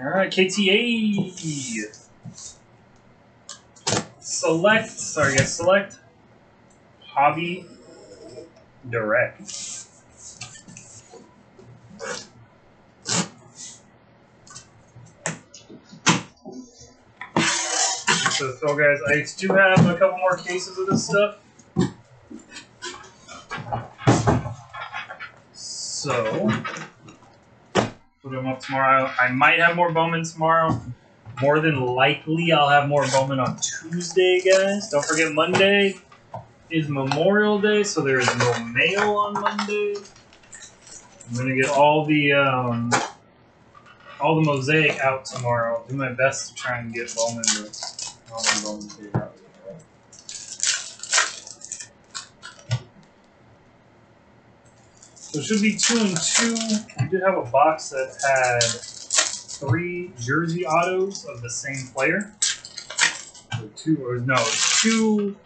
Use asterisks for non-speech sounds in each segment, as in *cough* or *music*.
All right, KTA. Select. Sorry, guys. Select. Hobby. Direct. So, so guys, I do have a couple more cases of this stuff. So, put up tomorrow. I might have more Bowman tomorrow. More than likely, I'll have more Bowman on Tuesday, guys. Don't forget, Monday is Memorial Day, so there is no mail on Monday. I'm gonna get all the um, all the mosaic out tomorrow. I'll do my best to try and get Bowman my Bowman to out. So it should be two and two. We did have a box that had three jersey autos of the same player. So two or no, two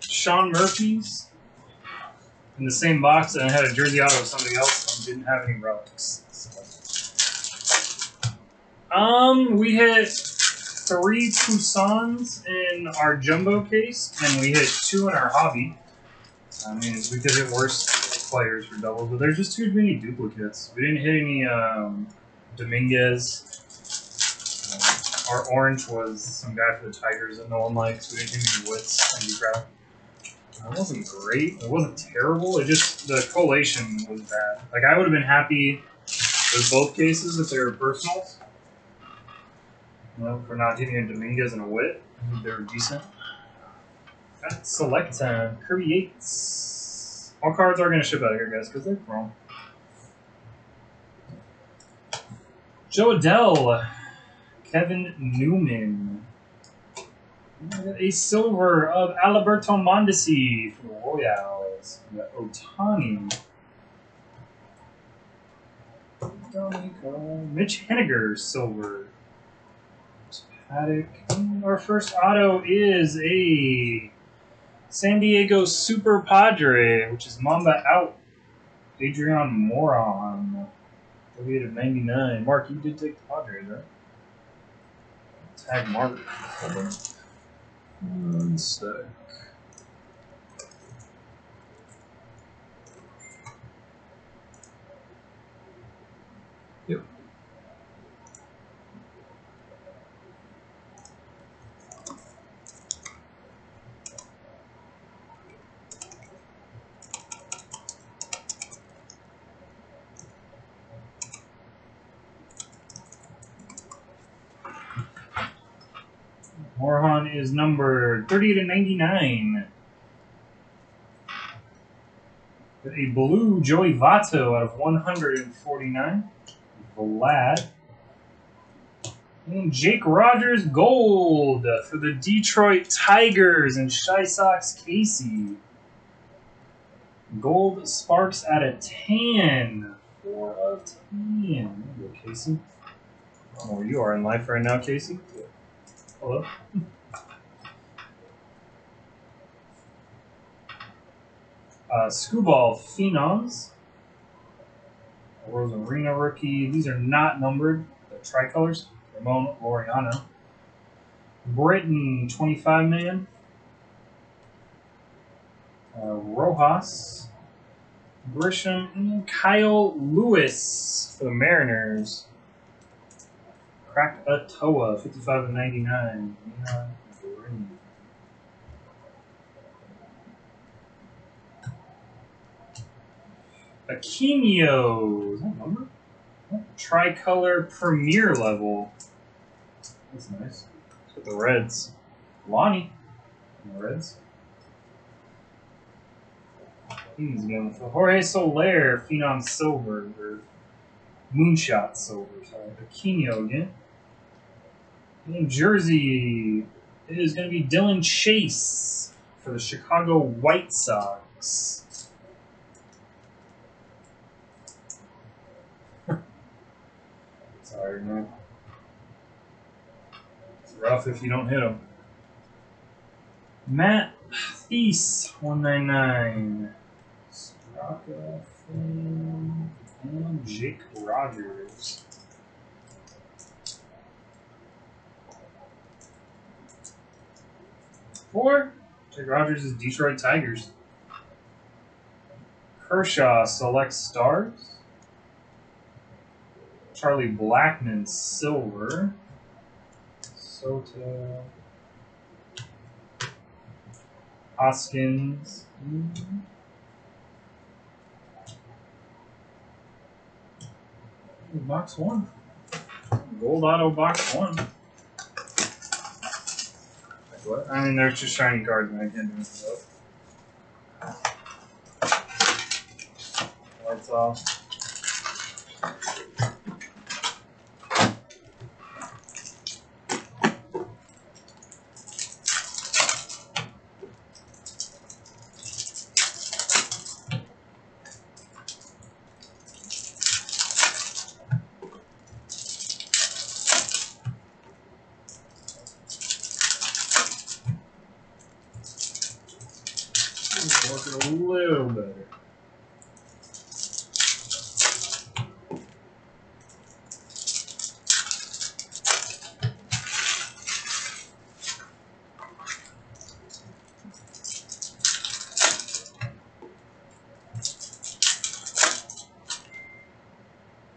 Sean Murphys in the same box, and I had a jersey auto of somebody else and didn't have any relics. So. Um, we hit three Poussins in our jumbo case, and we hit two in our hobby. I mean, we could hit worse players for doubles, but there's just too many duplicates. We didn't hit any um, Dominguez. Uh, our orange was some guy for the Tigers that no one likes. We didn't hit any Witts and crap. It wasn't great. It wasn't terrible. It just the collation was bad. Like I would have been happy with both cases if they were personals. Know, for not hitting a Dominguez and a Witt. They were decent. Got select time. Kirby Yates. All cards are going to ship out of here, guys, because they're chrome. Jo Adell. Kevin Newman. A silver of Alberto Mondesi for the Royals. We got Ohtani. Mitch Haniger, silver. Paddock. Our first auto is a San Diego Super Padre, which is Mamba out. Adrian Morejon. 38 of 99. Mark, you did take the Padres, right? Tag Mark. One sec. Yep. Morejon is number 30 to 99. A blue Joey Votto out of 149. Vlad. And Jake Rogers gold for the Detroit Tigers and Shy Sox Casey. Gold Sparks out of 10. 4 of 10. There you go, Casey. I don't know where you are in life right now, Casey. Hello. Uh, Screwball Phenoms. Arena rookie. These are not numbered. The tricolors. Ramon Laureano. Britain 25 man. Uh, Rojas. Grisham and Kyle Lewis for the Mariners. Krakatoa, 55 and 99. Yeah, Aquino. Is that number? Tricolor Premier level. That's nice. With the Reds. Lonnie. The Reds. He's going for Jorge Soler, Phenom Silver, or Moonshot Silver, sorry. Aquino again. In Jersey, it is going to be Dylan Chase for the Chicago White Sox. It's rough if you don't hit him. Matt Thaiss, 199. Straka and Jake Rogers. Four. Jake Rogers is Detroit Tigers. Kershaw selects stars. Charlie Blackmon silver. Soto. Hoskins. Box one. Gold auto box one. What? I mean, there's just shiny cards and I can't do anything about. Lights off. Working a little better.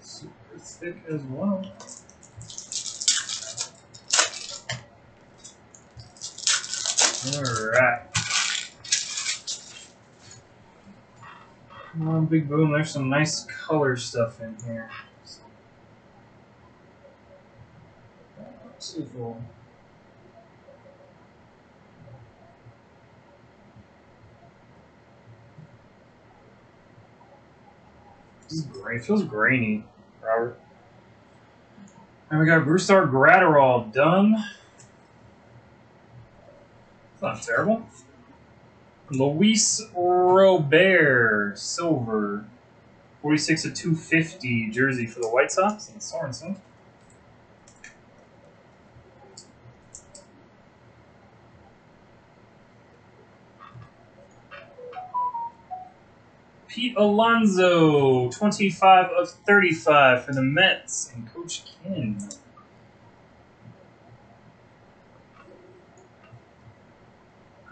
Super thick as well. Alright. Come on, big boom. There's some nice color stuff in here. Let's see if we'll. This is great. It feels grainy, Robert. And we got Brusdar Graterol done. Not terrible. Luis Robert, silver. 46 of 250 jersey for the White Sox and Sorensen. Pete Alonso, 25 of 35 for the Mets and Coach Ken.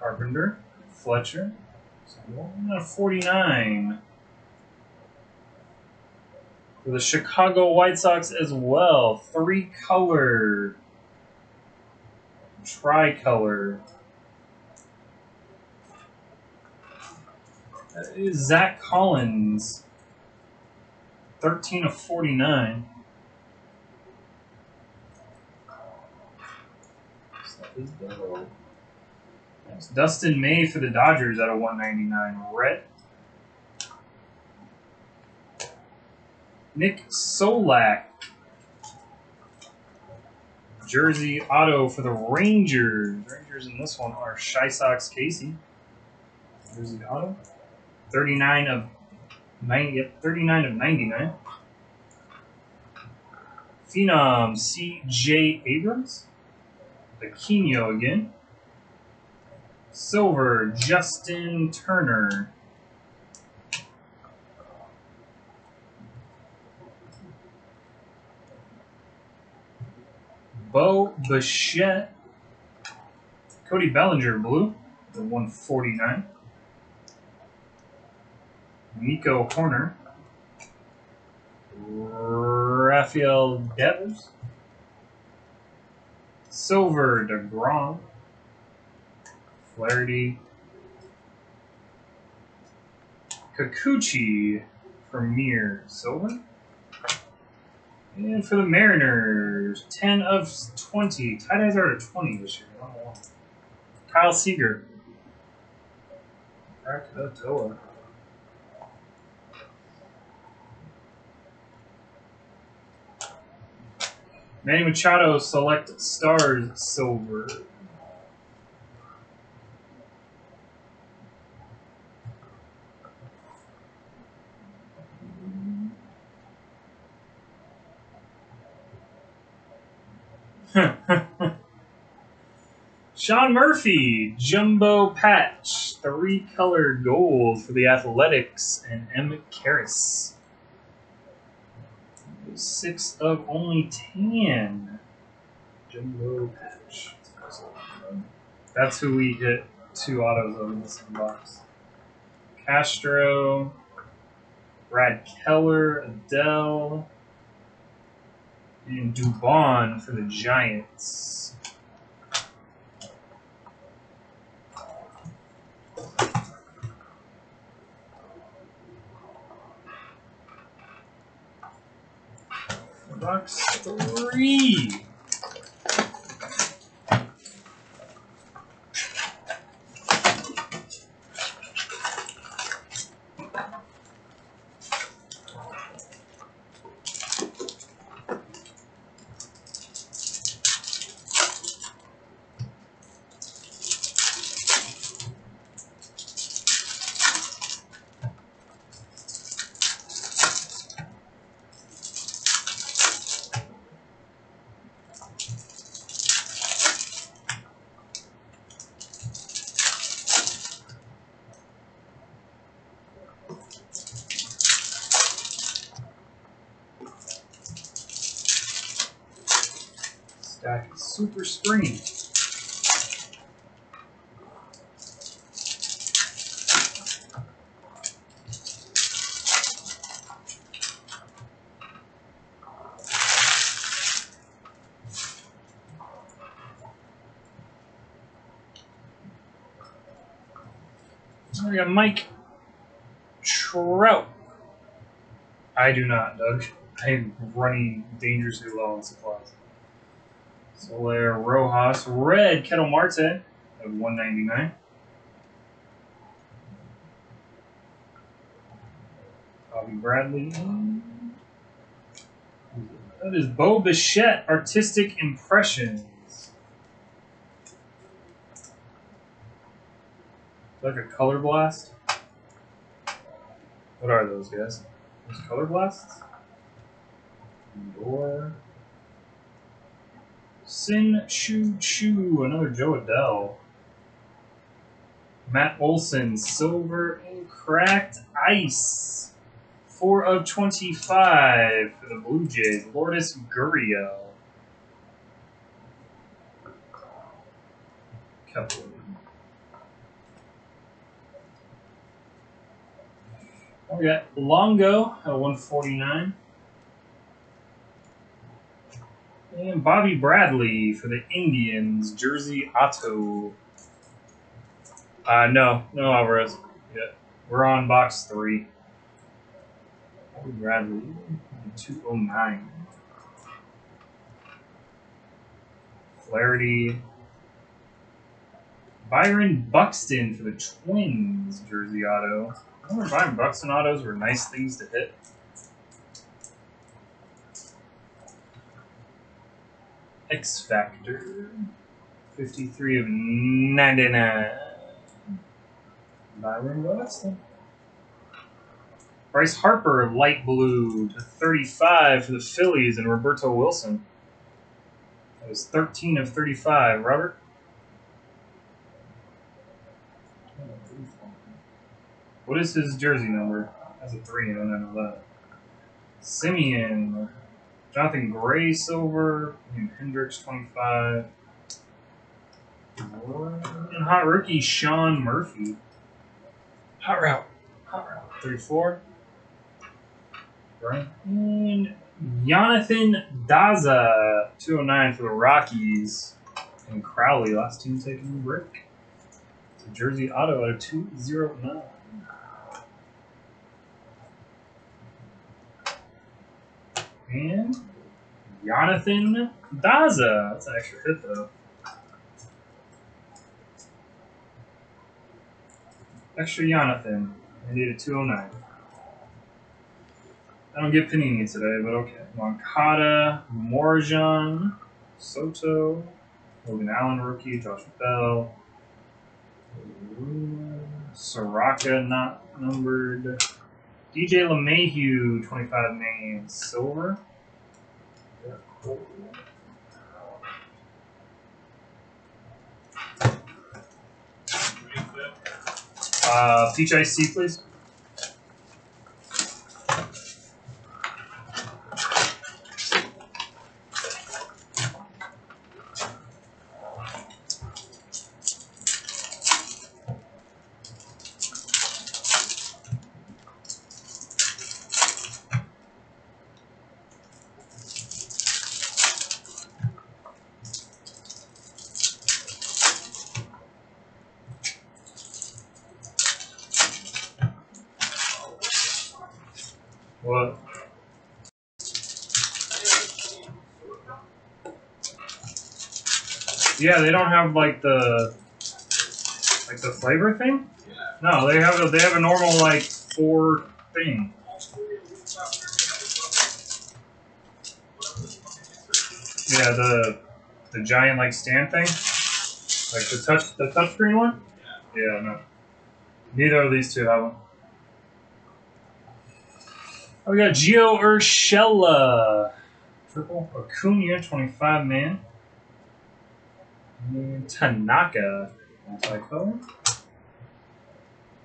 Carpenter. Fletcher. Uh, 49. For the Chicago White Sox as well. Three color. Tricolor. That is Zach Collins. 13 of 49. Stuff is dope. Dustin May for the Dodgers at a 199. Red. Nick Solak. Jersey auto for the Rangers. Rangers in this one are Shy Sox Casey. Jersey auto. 39 of 90, yep, 39 of 99. Phenom C.J. Abrams. Aquino again. Silver, Justin Turner. Bo Bichette. Cody Bellinger, blue, the 149. Nico Hoerner. Rafael Devers. Silver, DeGrom. Flaherty. Kikuchi Premier Silver. And for the Mariners, 10 of 20. Tight ends are at 20 this year. Oh, Kyle Seager. Krakatoa. Manny Machado select stars silver. Sean Murphy, Jumbo Patch, three color gold for the Athletics, and M. Karras. Six of only ten. Jumbo Patch. That's who we hit two autos of in this box. Castro, Brad Keller, Adell, and Dubon for the Giants. Box three. Stack is super springy. We got Mike Trout. I do not, Doug. I'm running dangerously low on supplies. Soler Rojas, red Ketel Marte at 199. Bobby Bradley. That is Bo Bichette, Artistic Impressions. Like a color blast? What are those guys? Those color blasts? Door. Shin-Soo Choo, another Jo Adell. Matt Olson, silver and cracked ice. Four of 25 for the Blue Jays. Lourdes Gurriel. Couple. We got Longo at 149. And Bobby Bradley for the Indians, jersey auto. Uh, no, no Alvarez. Yeah, we're on box three. Bobby Bradley, 209. Flaherty. Byron Buxton for the Twins, jersey auto. I remember Byron Buxton autos were nice things to hit. X Factor. 53 of 99. Byron. Bryce Harper, light blue to 35 for the Phillies, and Roberto Wilson. That was 13 of 35. Robert? What is his jersey number? That's a 3, I don't know that. Semien, Jonathan Gray silver, and Hendricks 25. And hot rookie Sean Murphy. Hot route. Hot route. 34. Right. And Jonathan Daza, 209 for the Rockies. And Crowley, last team taking the break. It's a jersey auto at a 209. And Jonathan Daza. That's an extra hit, though. Extra Jonathan. I need a 209. I don't get Panini today, but okay. Moncada, Morjan, Soto, Logan Allen rookie, Josh Bell, Soroka not numbered, DJ LeMahieu, 25 main silver. Uh, peach tea, please. What? Yeah, they don't have like the like the flavor thing. No, they have a they have a normal like four thing. Yeah, the the giant like stand thing, like the touch the touchscreen one. Yeah, no. Neither of these two have one. Oh, we got Gio Urshela. Triple Acuna, 25 man. Tanaka, multi-color.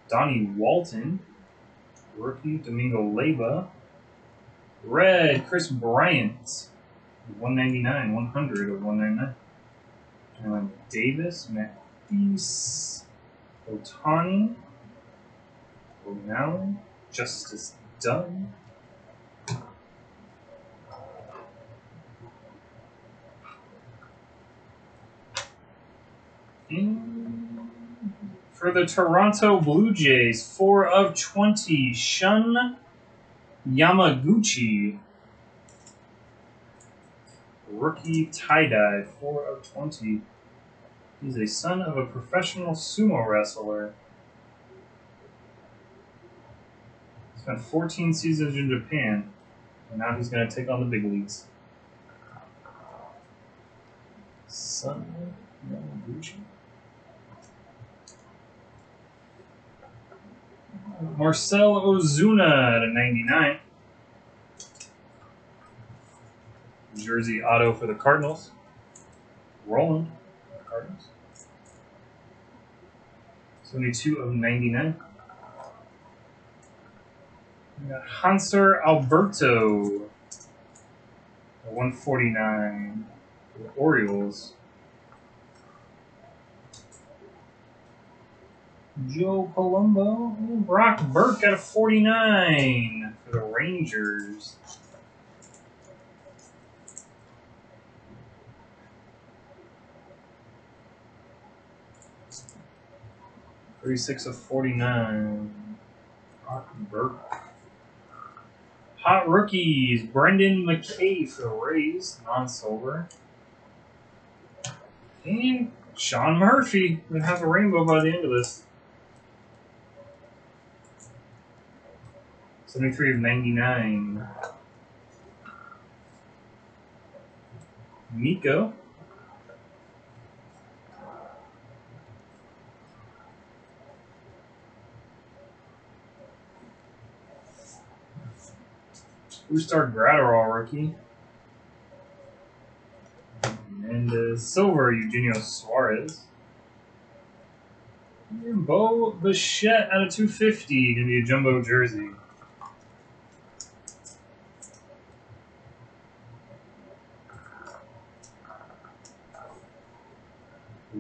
Donnie Walton. Rookie, Domingo Leyba. Red, Kris Bryant. 199, 100 of 199. And Davis, Matthews, Ohtani, O'Malley, Justice Dunn. Mm. for the Toronto Blue Jays, 4 of 20, Shun Yamaguchi. Rookie tie-dye, 4 of 20. He's a son of a professional sumo wrestler. Spent 14 seasons in Japan, and now he's going to take on the big leagues. Son Yamaguchi. Marcel Ozuna at a 99. Jersey auto for the Cardinals. Roland, Cardinals. 72 of 99. We got Hanser Alberto. 149 for the Orioles. Joe Palumbo Brock Burke at a 49 for the Rangers. Thirty-six of forty-nine. Brock Burke. Hot rookies. Brendan McKay for the Rays, non-silver. And Sean Murphy. We're have a rainbow by the end of this. 73 of 99. Nico. Ustar Graterol rookie. And uh, silver, Eugenio Suarez. And Bo Bichette out of 250. Gonna be a jumbo jersey.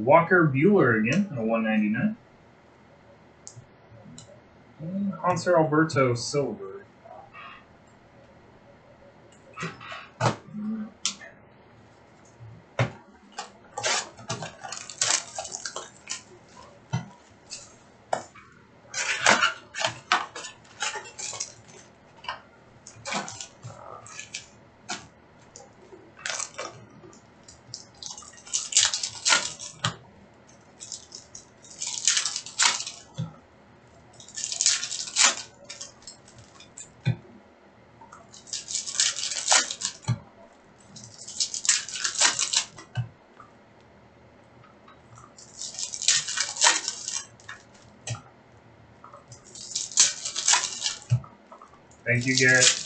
Walker Buehler again at a 199. And Hanser Alberto Silver. You, Garrett.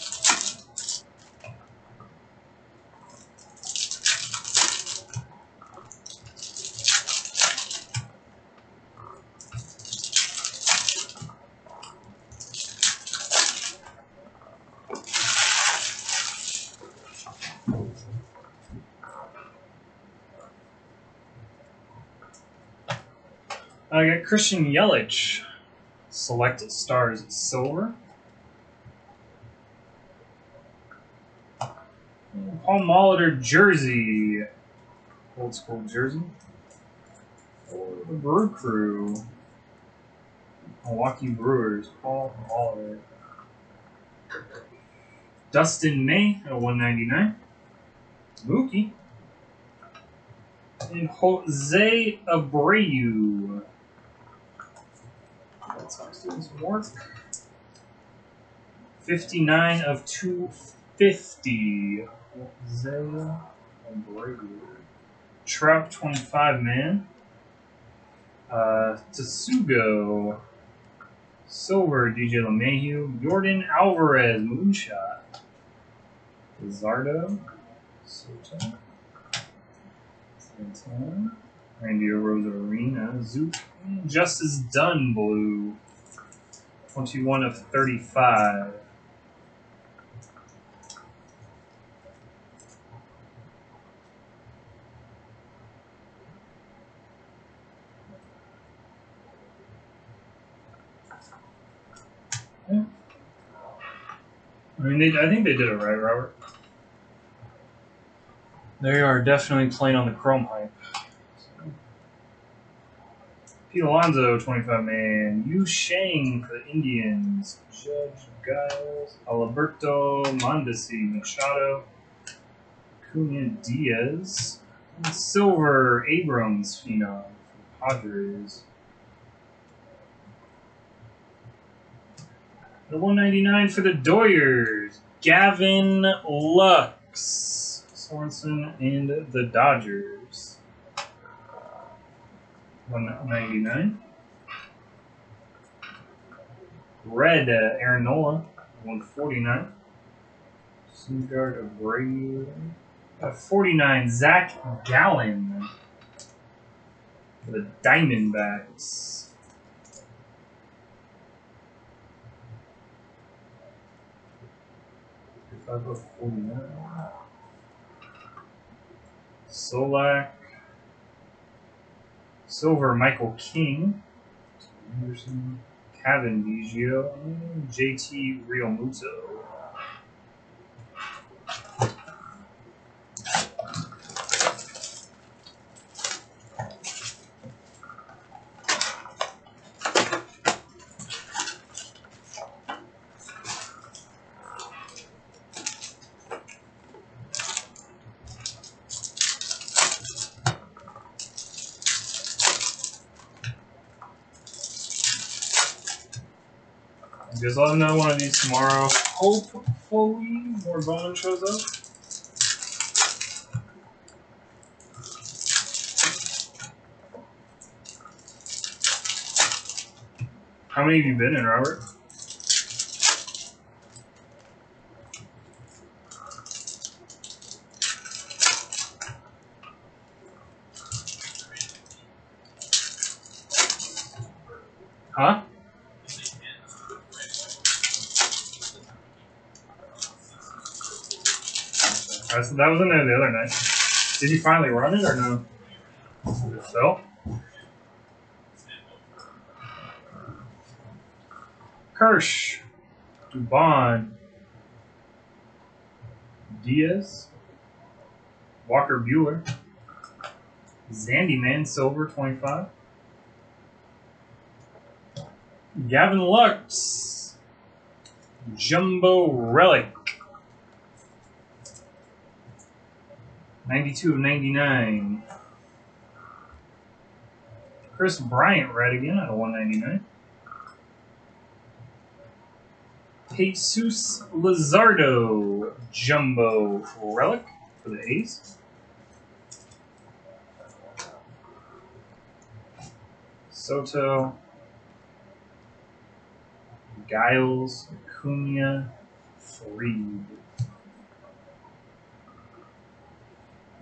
I got Christian Yelich. Select stars silver. Paul Molitor jersey. Old school jersey. For the Brew Crew. Milwaukee Brewers. Paul Molitor. Dustin May at 199. Mookie. And Jose Abreu. Sox doing some work. 59 of 250. Jose Abreu. Trout 25 man. Uh, Tsugo. Silver, DJ LeMahieu. Jordan Alvarez, Moonshot. Zardo. Soto. Santana. Randy Arozarena. Zook. Justice Dunn, blue. 21 of 35. I mean, they, I think they did it right, Robert. They are definitely playing on the chrome hype. Pete Alonso, 25 man. Yu Chang for the Indians. Judge Giles. Alberto Mondesi. Machado. Cunha Diaz. And Silver Abrams Phenom for Padres. The 199 for the Doyers. Gavin Lux. Sorensen and the Dodgers. 199. Red, uh, Aaron Nola, 149. Syndergaard of Brady. Uh, 49, Zach Gallen. For the Diamondbacks. Five of 49. Solak. Silver, Michael King. Anderson. And JT Realmuto. You guys let another one of these tomorrow. Hopefully, more Bowman shows up. How many have you been in, Robert? Huh? That's, that was in there the other night. Did you finally run it or no? So? Kirsch. Dubon. Diaz. Walker Buehler. Zandy Man Silver 25. Gavin Lux. Jumbo Relic. 92 of 99. Kris Bryant red again out of 199. Jesus Luzardo Jumbo Relic for the A's. Soto. Giles, Acuna, Freed.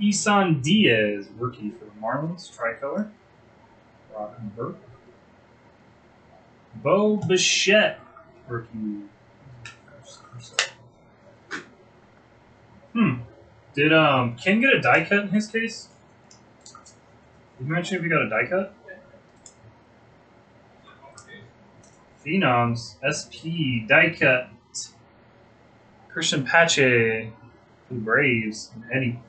Isan Diaz, rookie for the Marlins, tricolor. Robin Burke. Bo Bichette, rookie. Hmm. Did um Ken get a die cut in his case? Did you mention if he got a die cut? Phenoms, SP, die cut. Cristian Pache, the Braves, and Eddie.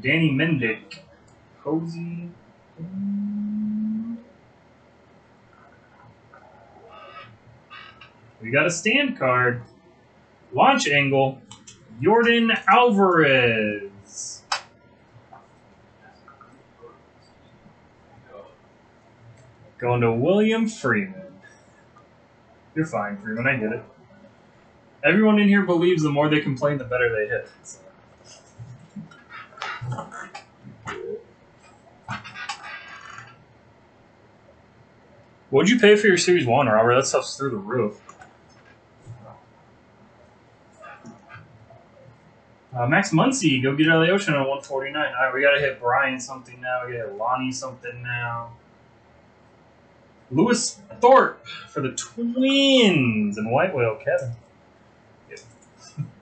Danny Mendick, Posey, We got a stand card. Launch angle. Jordan Alvarez. Going to William Freeman. You're fine, Freeman. I get it. Everyone in here believes the more they complain, the better they hit. So. What'd you pay for your Series 1, Robert? That stuff's through the roof. Uh, Max Muncy, go get out of the ocean on 149. All right, we got to hit Brian something now. We got to hit Lonnie something now. Lewis Thorpe for the Twins and White Whale Kevin.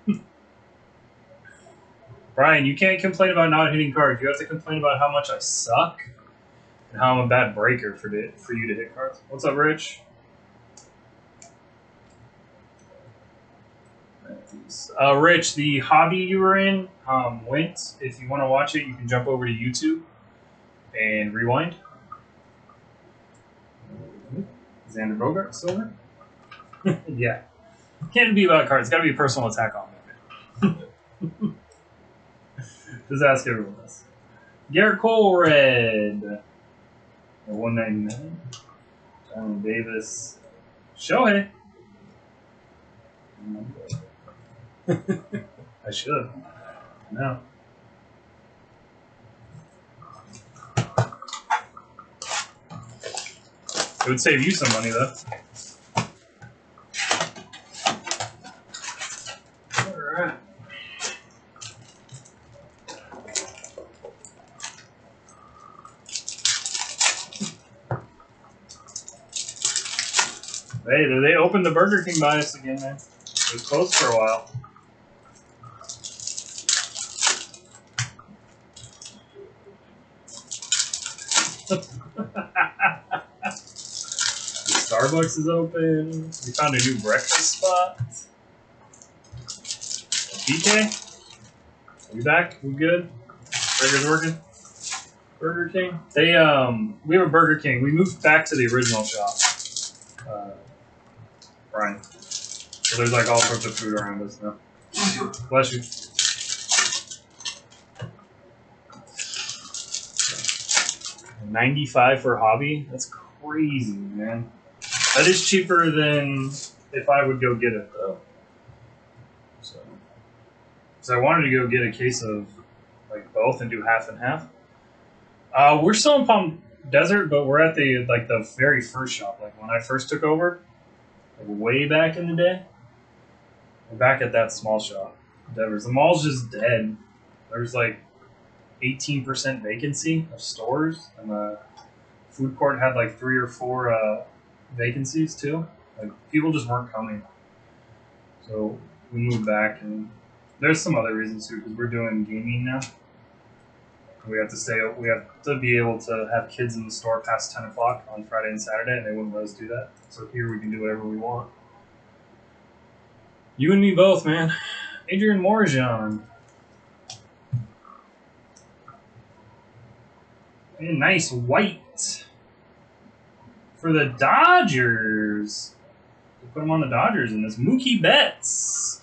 *laughs* Brian, you can't complain about not hitting cards. You have to complain about how much I suck and how I'm a bad breaker for the, for you to hit cards. What's up, Rich? Uh, Rich, the hobby you were in um, went. If you want to watch it, you can jump over to YouTube and rewind. Xander Bogart, silver. *laughs* yeah, can't be about cards. It's got to be a personal attack on me. *laughs* Just ask everyone this. Gerrit Cole, red. 199. John Davis. Shohei. *laughs* I should. No. It would save you some money, though. Alright. Hey, they opened the Burger King bias again, man. It was closed for a while. *laughs* Starbucks is open. We found a new breakfast spot. BK? We back? We good? Burger's working? Burger King? They um we have a Burger King. We moved back to the original shop. Uh, So there's like all sorts of food around us now. Bless you. Ninety-five for hobby? That's crazy, man. That is cheaper than if I would go get it though. So, so I wanted to go get a case of like both and do half and half. Uh, we're still in Palm Desert, but we're at the like the very first shop. Like when I first took over, way back in the day. Back at that small shop, Devers. The mall's just dead. There's like 18% vacancy of stores, and the food court had like three or four uh, vacancies too. Like people just weren't coming. So we moved back, and there's some other reasons too because we're doing gaming now. We have to stay. We have to be able to have kids in the store past ten o'clock on Friday and Saturday, and they wouldn't let us do that. So here we can do whatever we want. You and me both, man. Adrian Morejon. And nice white for the Dodgers. Put him on the Dodgers in this. Mookie Betts.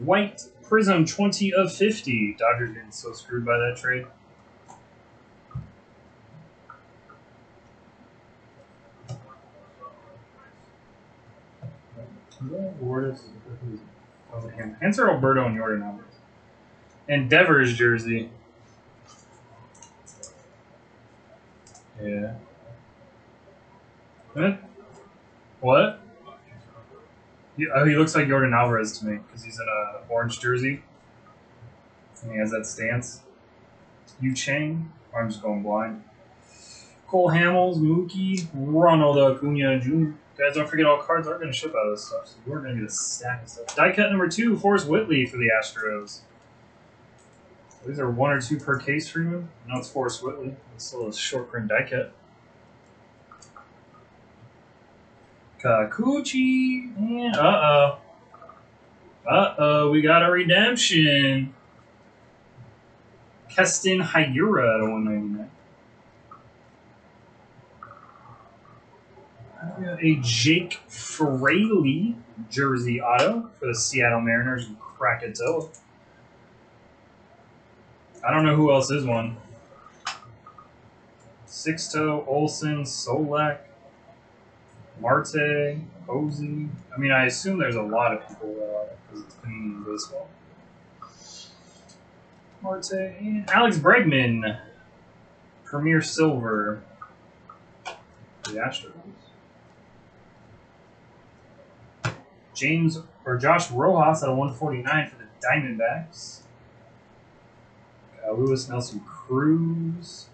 White Prism 20 of 50. Dodgers getting so screwed by that trade. Hanser Alberto and Jordan Alvarez. And jersey. Yeah. What? What? He, oh, he looks like Jordan Alvarez to me because he's in a orange jersey and he has that stance. Yu Chang. I'm just going blind. Cole Hamels, Mookie, Ronald Acuna Jr. Guys, don't forget all cards aren't going to ship out of this stuff, so we're going to get a stack of stuff. Die cut number two, Forrest Whitley for the Astros. These are one or two per case for you. No, it's Forrest Whitley. It's still a short print die cut. Kikuchi. Yeah, uh oh. Uh oh, we got a redemption. Keston Hiura at a 199. a Jake Fraley jersey auto for the Seattle Mariners and Krakatoa. I don't know who else is one. Sixto, Olson, Solak, Marte, Posey. I mean, I assume there's a lot of people uh, because it's Canadian baseball. Marte and Alex Bregman, Premier Silver, the Astros. James or Josh Rojas at a 149 for the Diamondbacks. Uh, Lewis Nelson Cruz,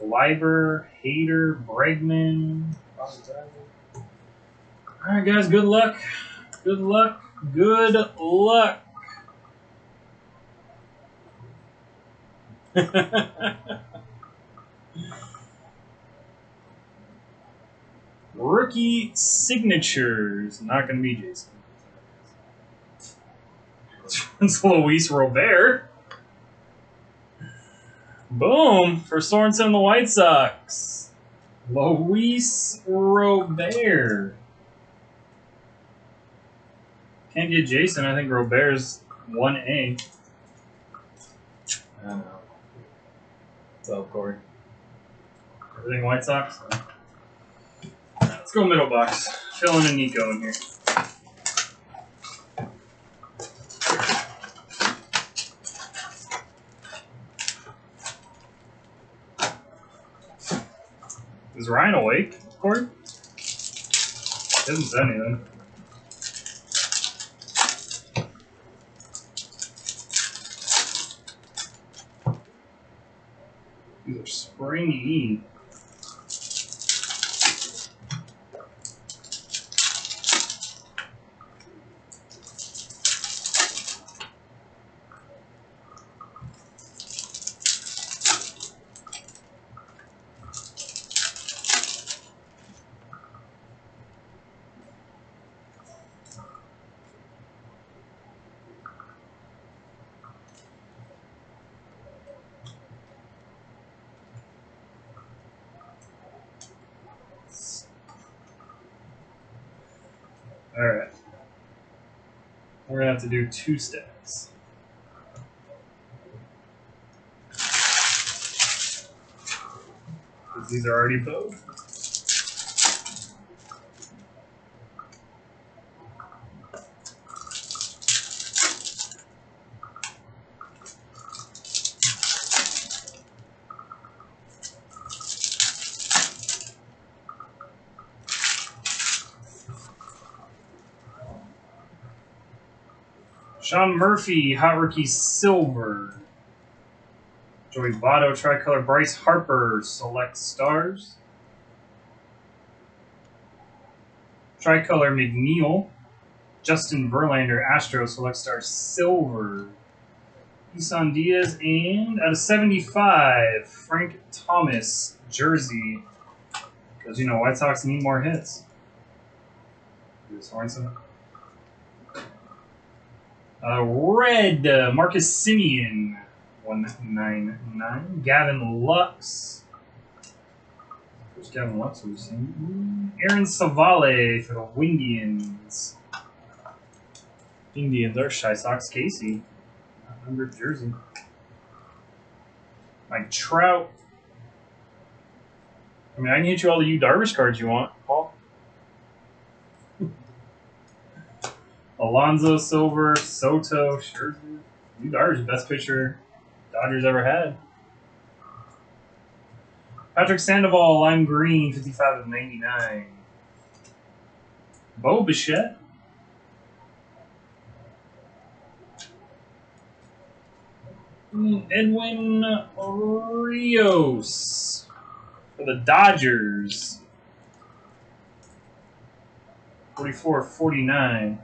Gleiber, Hader, Bregman. All right, guys. Good luck. Good luck. Good luck. *laughs* Rookie signatures. Not going to be Jason. *laughs* It's Luis Robert. Boom for Sorensen and the White Sox. Luis Robert. Can't get Jason. I think Robert's 1A. I don't know. What's up, Corey? Everything White Sox? Let's go middle box. Fill in a Nico in here. Is Ryan awake, Corey? He hasn't said anything. Are springy. Alright. We're gonna have to do two stacks. Because these are already bowed. Sean Murphy, Hot Rookie Silver. Joey Votto, Tricolor. Bryce Harper, Select Stars. Tricolor McNeil. Justin Verlander, Astro, Select Stars Silver. Isan Diaz, and out of 75, Frank Thomas, Jersey. Because, you know, White Sox need more hits. Sorensen. Uh, red, uh, Marcus Semien, 199. Gavin Lux. Where's Gavin Lux we've seen? Aaron Civale for the Windians. Indians are Shy Sox Casey. Number jersey. Mike Trout. I mean, I can hit you all the Yu Darvish cards you want, Paul. Alonso Silver, Soto, Scherzer. Yu Darvish, best pitcher Dodgers ever had. Patrick Sandoval, lime green, 55 of 99. Bo Bichette. Hmm, Edwin Rios for the Dodgers. 44 49.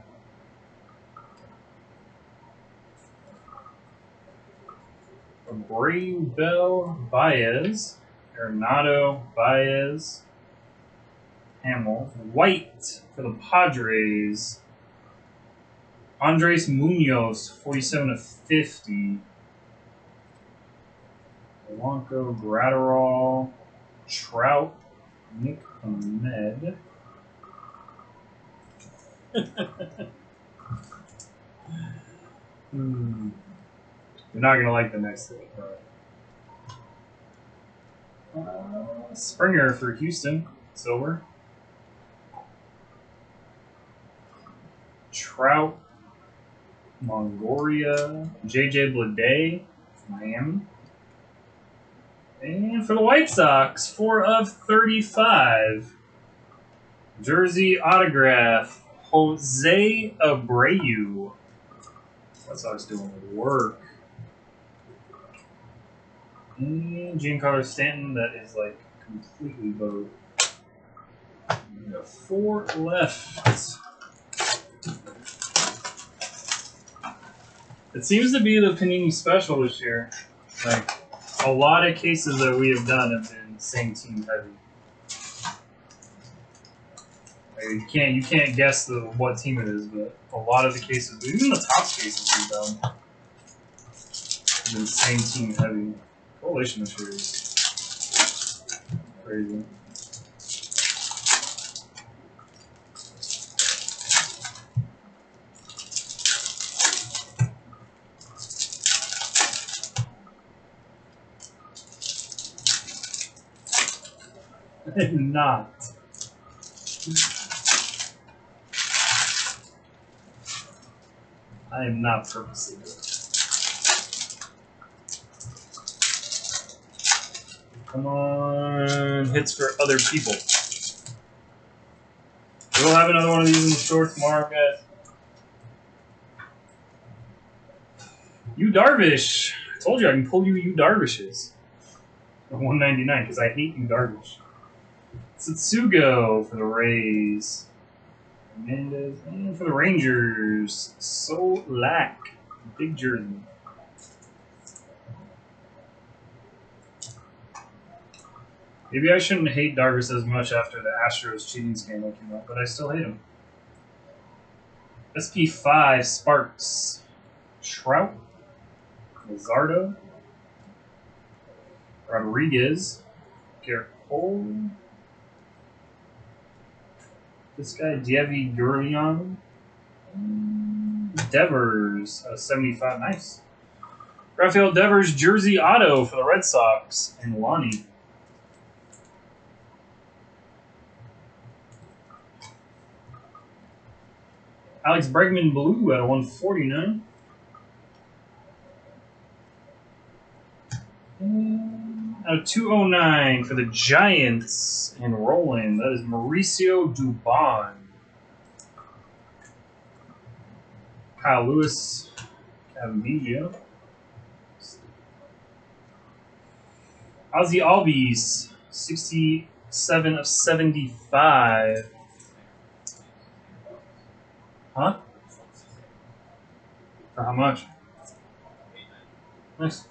Abreu Bell Baez. Arenado Baez. Hamill. White for the Padres. Andres Munoz, 47 of 50. Polanco, Graterol, Trout, Nick Ahmed. *laughs* hmm. You're not gonna like the next thing. Uh, Springer for Houston, silver. Trout, Longoria, JJ Bleday, Miami. And for the White Sox, 4 of 35. Jersey autograph, Jose Abreu. White Sox doing work. Mm, and Giancarlo Stanton, that is like completely bowed. We got four left. It seems to be the Panini special this year. Like a lot of cases that we have done have been same team heavy. Like, you can't you can't guess the what team it is, but a lot of the cases, even the top cases we've done, have been same team heavy. Correlation is crazy. *laughs* Not. I am not purposely doing Come on, hits for other people. We'll have another one of these in the store tomorrow, guys. Yu Darvish. I told you I can pull you Yu Darvishes. 199 because I hate Yu Darvish. Tsutsugo for the Rays. Hernandez. And for the Rangers, Solak. Big jersey. Maybe I shouldn't hate Darvish as much after the Astros cheating scandal came out, but I still hate him. SP5 Sparks. Trout. Luzardo. Rodriguez. Gerrit Cole. This guy, Deivy Grullon. Devers, uh, 75. Nice. Rafael Devers, jersey auto for the Red Sox. And Lonnie. Alex Bregman blue at 149. Out uh, of 209 for the Giants and rolling. That is Mauricio Dubon. Kyle Lewis, Cavamigio. Ozzy Albies, 67 of 75. Huh? For how much? Nice.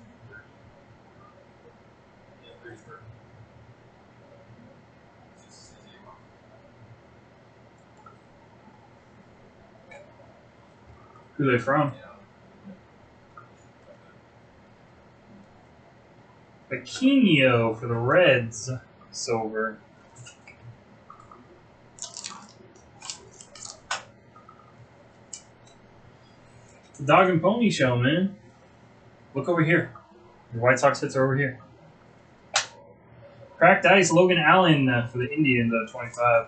Who they from? Aquino for the Reds, silver. Dog and pony show, man. Look over here. Your White Sox hits are over here. Cracked ice, Logan Allen uh, for the Indians at 25.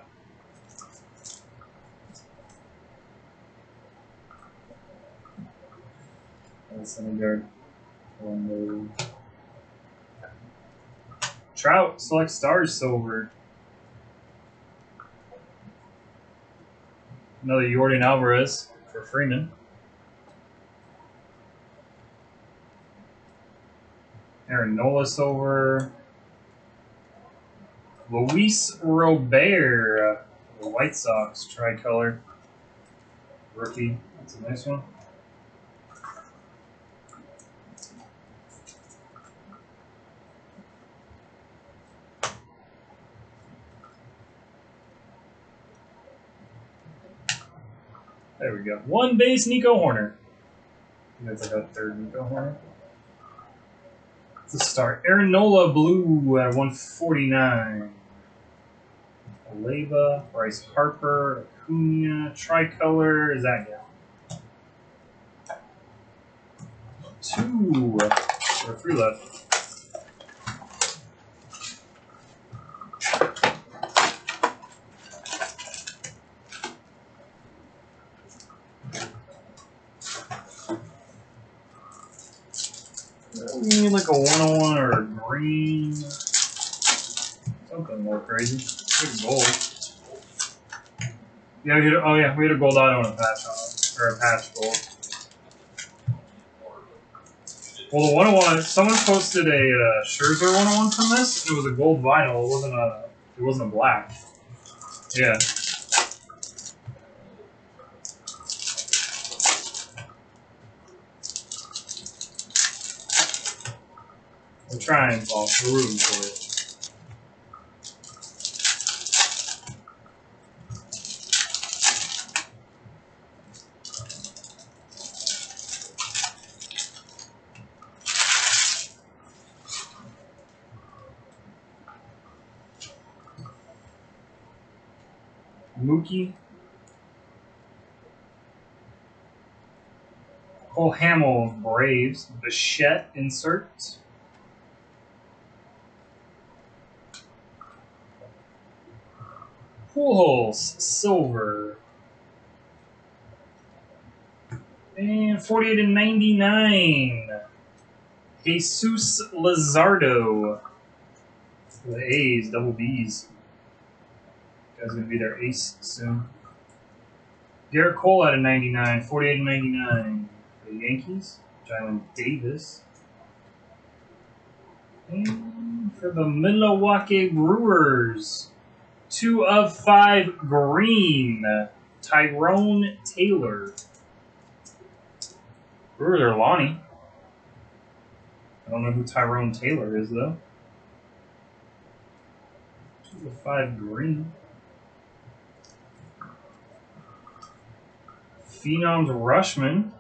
Syndergaard. One Trout, select stars, silver. Another Yordan Alvarez for Freeman. Aaron Nolas over. Luis Robert, the White Sox tricolor. Rookie. That's a nice one. There we go. One base, Nico Hoerner. That's like a third Nico Hoerner. A start. Aaron Nola blue uh, at 149. Aleva, Bryce Harper, Acuna, tricolor, is that? Two, uh, or three left. We need like a 101 or a green. Something more crazy. Good gold. Yeah, we had, oh yeah, we had a gold auto and a patch on. Or a patch gold. Well, the 101, someone posted a uh, Scherzer 101 from this. It was a gold vinyl. It wasn't a. It wasn't a black. Yeah. We're trying, Paul. We're rooting for it. Mookie. Cole Hamels, Braves. Bichette insert. Pujols, silver. And 48 and 99. Jesus Luzardo. The A's, double B's. Guy's gonna be their ace soon. Gerrit Cole out of 99, 48 and 99 the Yankees. Jaylin Davis. And for the Milwaukee Brewers, two of five green, Tyrone Taylor. Brewers are Lonnie. I don't know who Tyrone Taylor is though. Two of five green. Phenoms Rushman.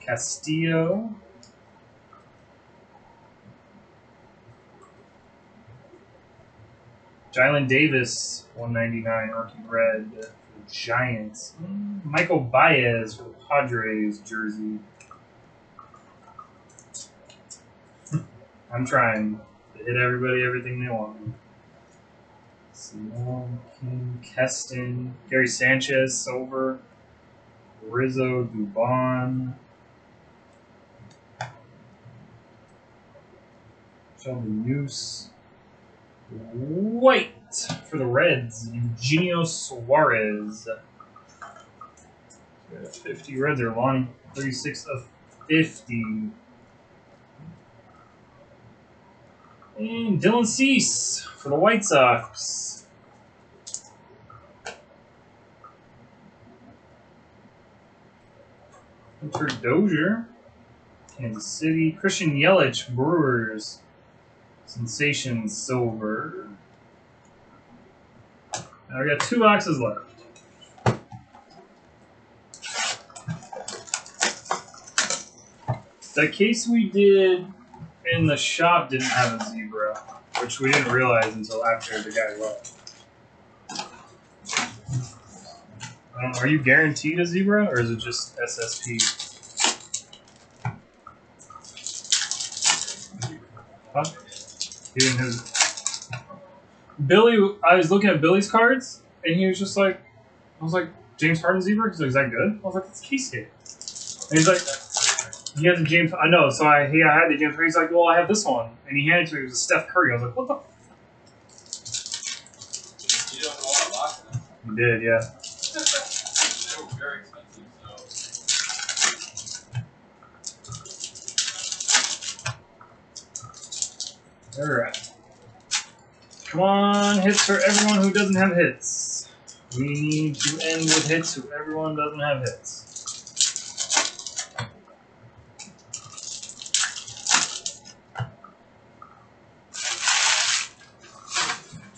Castillo. Jaylin Davis, 199, rookie red for the Giants. Michael Baez for the Padres jersey. *laughs* I'm trying to hit everybody everything they want. Simone, King, Keston, Gary Sanchez, Silver, Rizzo, Dubon, Sheldon Noose, White for the Reds, Eugenio Suarez. We got 50 Reds are Lonnie, 36 of 50. And Dylan Cease for the White Sox. Hunter Dozier, Kansas City. Christian Yelich, Brewers. Sensation Silver. Now we got two boxes left. The case we did in the shop didn't have a zebra, which we didn't realize until after the guy left. Um, are you guaranteed a zebra, or is it just SSP? Huh? Even his Billy, I was looking at Billy's cards, and he was just like, I was like, James Harden zebra. He's like, is that good? I was like, it's case hit. And he's like, he has a James. I know. So I he I had the James. Harden. He's like, well, I have this one, and he handed it to me. It was a Steph Curry. I was like, what the? F-? You don't know what box them. Did, yeah. they were very expensive, so. All right. Come on, hits for everyone who doesn't have hits. We need to end with hits who everyone doesn't have hits.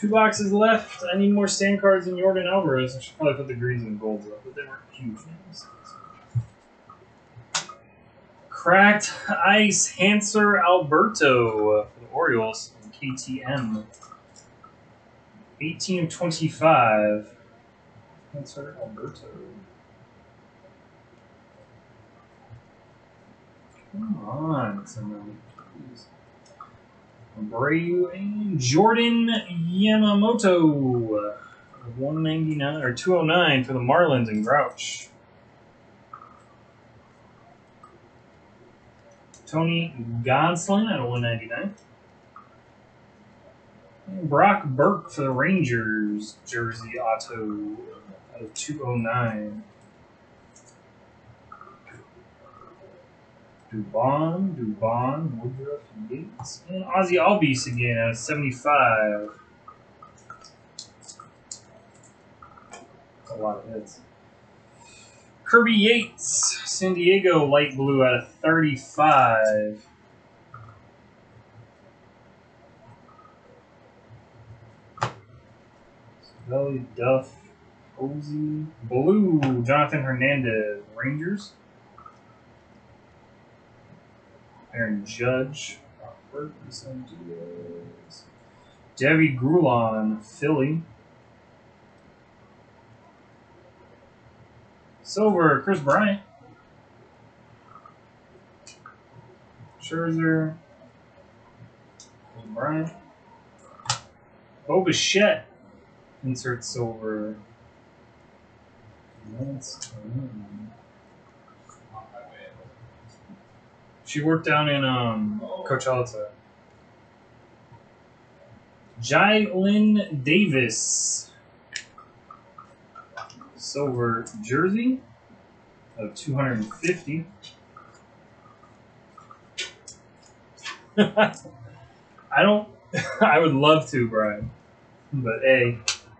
Two boxes left. I need more stand cards than Jordan Alvarez. I should probably put the greens and golds up, but they weren't huge names. Cracked Ice Hanser Alberto Orioles. KTM. 18 of 25. Insert Alberto. Come on, somebody. Please. Abreu and Jordan Yamamoto. 199 or 209 for the Marlins and Grouch. Tony Gonsolin at 199. Brock Burke for the Rangers jersey auto out of 209. Dubon, Dubon, Woodruff, Yates, and Ozzy Albies again at 75. That's a lot of hits. Kirby Yates, San Diego, light blue out of 35. Belly, Duff, Posey, Blue, Jonathan Hernandez, Rangers. Aaron Judge, San Diaz. Grullon, Philly. Silver, Kris Bryant. Scherzer. Kris Bryant. Insert silver. Way. she worked down in um, Coachella. Jaylin Davis. Silver jersey of 250. *laughs* I don't. *laughs* I would love to, Brian, but a,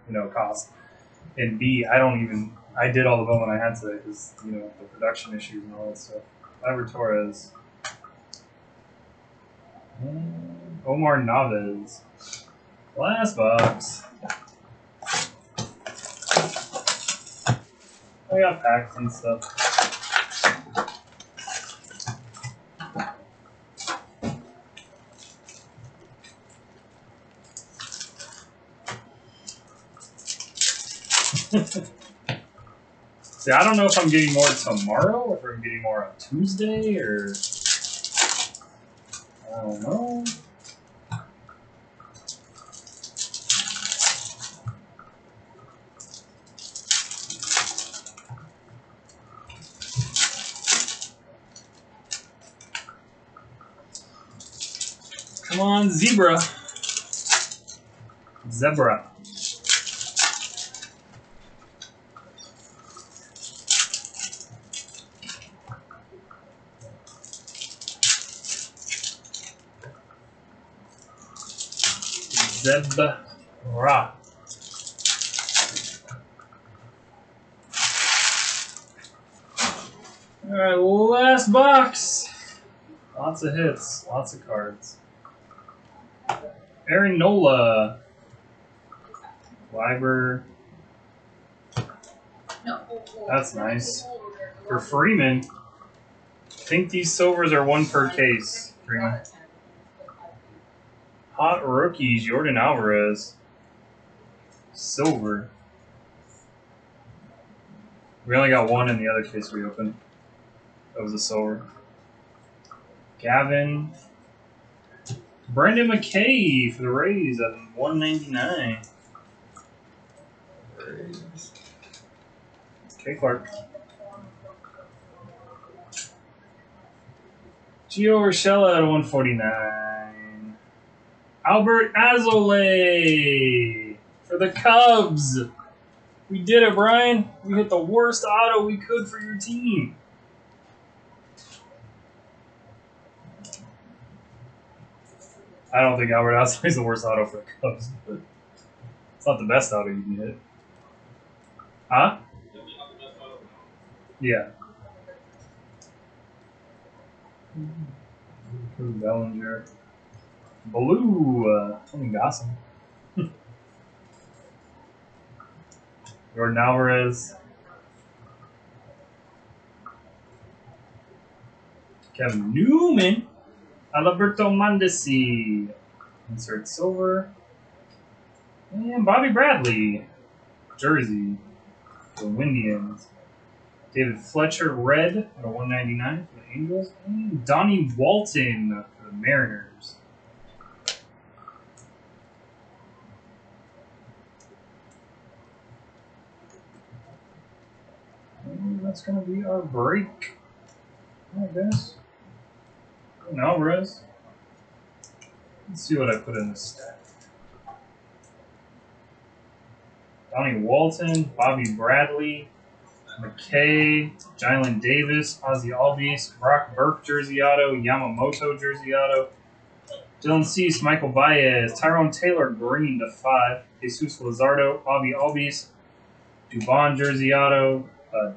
you know, cost, and b, I don't even. I did all the bowling I had today because you know the production issues and all that stuff. Ivor Torres. And Omar Naves. Last box. I got packs and stuff. See, I don't know if I'm getting more tomorrow, or if I'm getting more on Tuesday, or I don't know. Come on, zebra. Zebra. Zebra. Alright, last box. Lots of hits, lots of cards. Aaron Nola. Liber. That's nice. For Freeman. I think these silvers are one per case. Freeman. Hot rookies, Jordan Alvarez. Silver. We only got one in the other case we opened. That was a silver. Gavin. Brendan McKay for the Rays at 199. Rays. Okay, Clark. Gio Urshela at 149. Adbert Alzolay for the Cubs. We did it, Brian. We hit the worst auto we could for your team. I don't think Adbert Alzolay is the worst auto for the Cubs, but it's not the best auto you can hit. Huh? Yeah. Bellinger. Blue. Uh, Tony Gossam. *laughs* Jordan Alvarez. Kevin Newman. Alberto Mondesi. Insert silver. And Bobby Bradley. Jersey. the Windians. David Fletcher, red at a 199 for the Angels. And Donnie Walton for the Mariners. And that's going to be our break. I guess. And Alvarez. Let's see what I put in this stack. Donnie Walton, Bobby Bradley, McKay, Jaylin Davis, Ozzy Albies, Brock Burke jersey auto, Yamamoto jersey auto, Dylan Cease, Michael Baez, Tyrone Taylor green to five, Jesus Luzardo, Bobby Albies, Dubon jersey auto,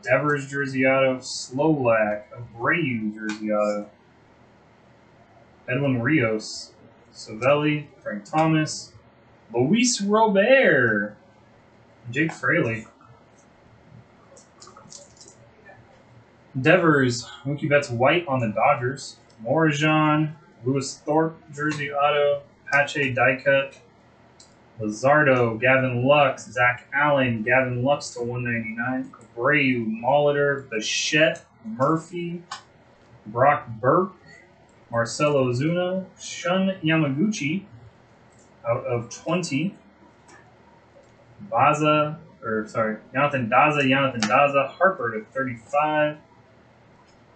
Devers jersey auto, Solak, Abreu jersey auto, Edwin Rios, Civale, Frank Thomas, Luis Robert, Jake Fraley. Devers, Mookie Betts white on the Dodgers. Morejon, Lewis Thorpe, jersey auto. Pache die. Luzardo, Gavin Lux, Zach Allen, Gavin Lux to 199. Abreu, Molitor, Bichette, Murphy, Brock Burke, Marcelo Ozuna, Shun Yamaguchi out of 20. Baza, or sorry, Jonathan Daza, Jonathan Daza, Harper to 35.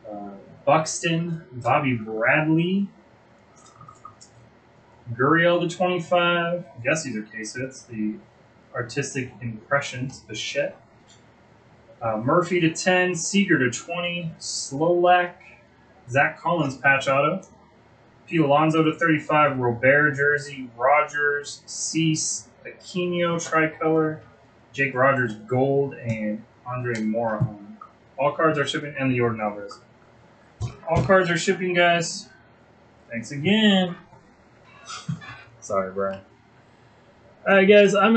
Uh, Buxton, Bobby Bradley, Gurriel to 25. I guess these are case hits. The artistic impressions, Bichette. Uh, Murphy to 10, Seager to 20, Solak, Zach Collins patch auto, Pete Alonso to 35, Robert jersey, Rogers, Cease, Aquino tricolor, Jake Rogers gold, and Andre Morejon. All cards are shipping, and the Jordan Alvarez. All cards are shipping, guys. Thanks again. *laughs* Sorry, Brian. All right, guys, I'm.